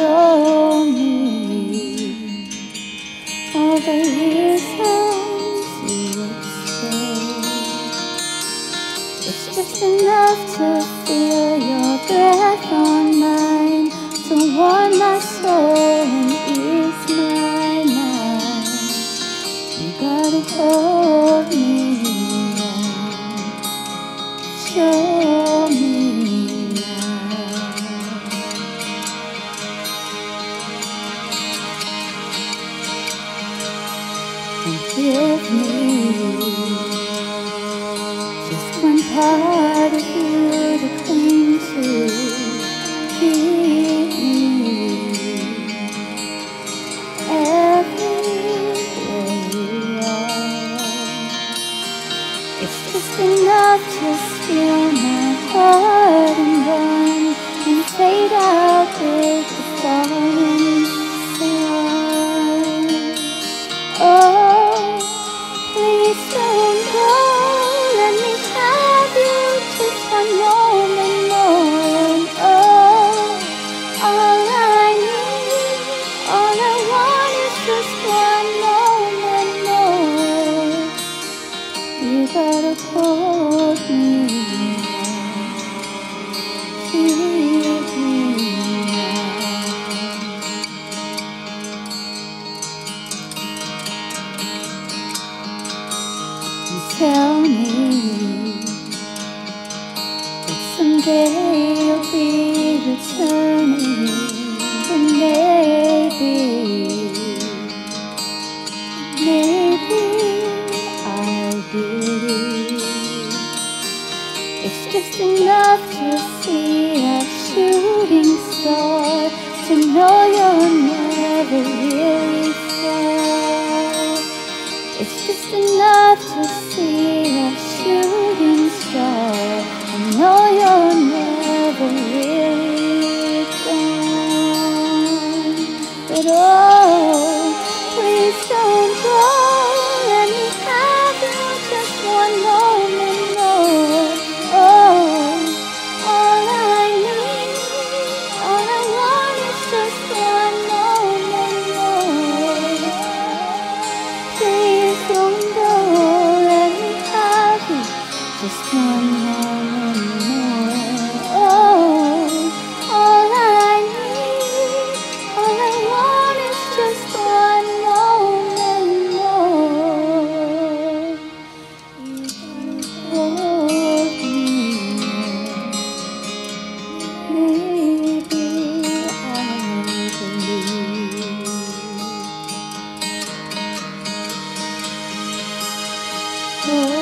show me All the reasons you would It's just enough to feel your breath on mine. To warm my soul and ease my mind. You gotta hold me. Show And give me. Just one part of you tell me that someday you'll be returning, just enough to see a shooting star to know you're never really far. It's just enough to see a shooting just one moment more. All I need, all I want is just one moment more. You hold me, maybe I'm. Oh.